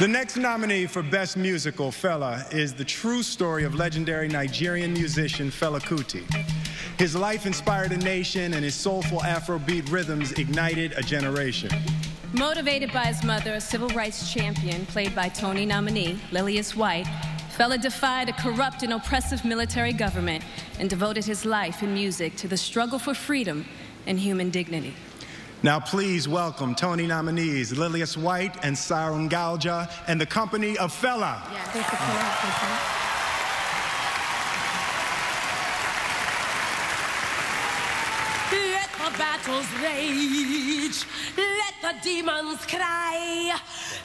The next nominee for Best Musical, Fela, is the true story of legendary Nigerian musician Fela Kuti. His life inspired a nation, and his soulful Afrobeat rhythms ignited a generation. Motivated by his mother, a civil rights champion played by Tony nominee Lillias White, Fela defied a corrupt and oppressive military government and devoted his life and music to the struggle for freedom and human dignity. Now, please welcome Tony nominees Lillias White and Sahr Ngaujah and the company of Fella. Fela. Let the battles rage, let the demons cry,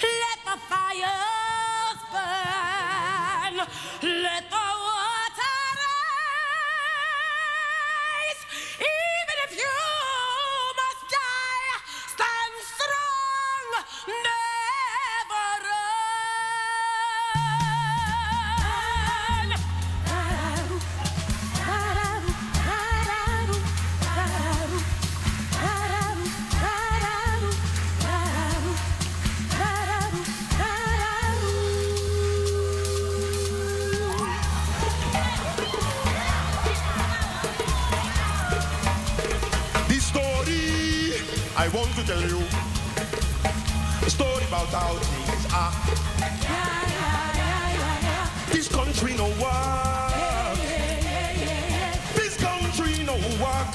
let the fires burn, I want to tell you. A story about how things are. This country no work. This country no work.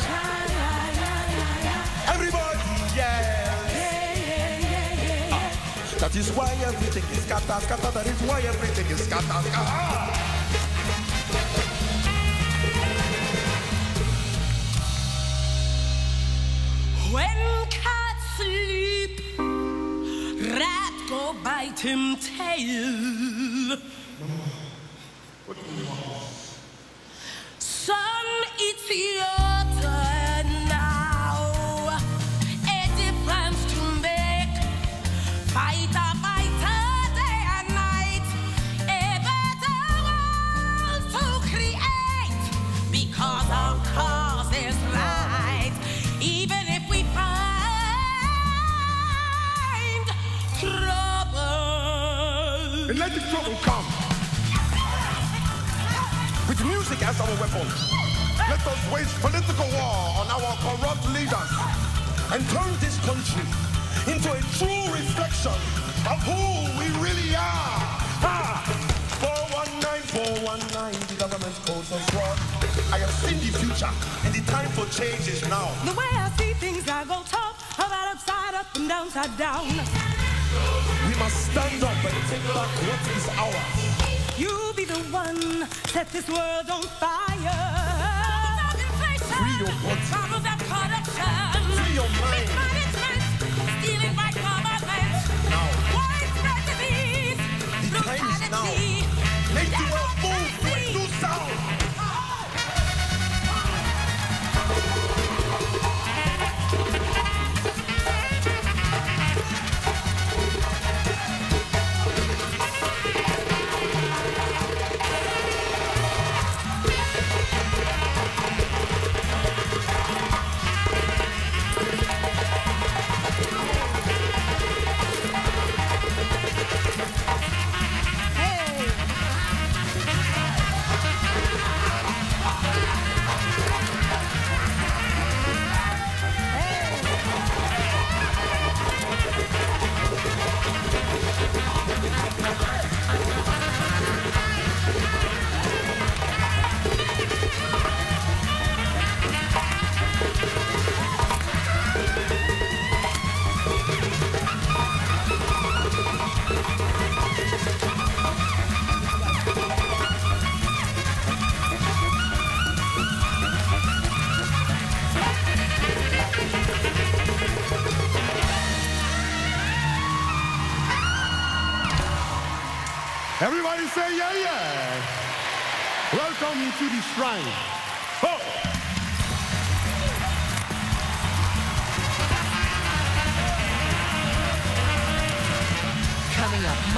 Everybody yells. Ah, That is why everything is scatter, scatter. That is why everything is scatter, scatter. Bite him tail. Sun, it's your turn now. A difference to make. Fighter, fighter, day and night. A better world to create. Because our cause is right. Even if we find. And let the trouble come. With music as our weapon, let us wage political war on our corrupt leaders and turn this country into a true reflection of who we really are. Ah! 419, 419, the government code us wrong. I have seen the future, and the time for change is now. The way I see things, I go talk about upside up and downside down. We must stand up and take back what is ours. You'll be the one set this world on fire. Free your body. Trouble that corruption. Free your mind. Everybody say yeah, yeah. Welcome to the shrine. Coming up.